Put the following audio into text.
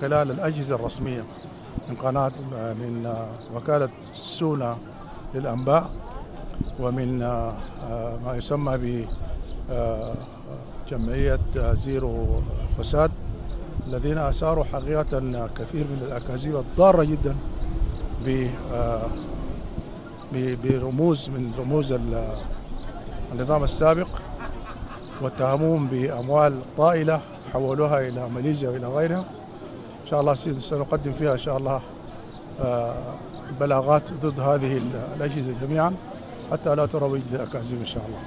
خلال الأجهزة الرسمية من قناة من وكالة سونا للأنباء ومن ما يسمى ب جمعية زيرو فساد الذين أثاروا حقيقة كثير من الأكاذيب الضارة جدا برموز من رموز النظام السابق واتهموهم بأموال طائلة حولوها إلى ماليزيا وإلى غيرها. إن شاء الله سنقدم فيها إن شاء الله بلاغات ضد هذه الأجهزة جميعا حتى لا تروج للأكاذيب إن شاء الله.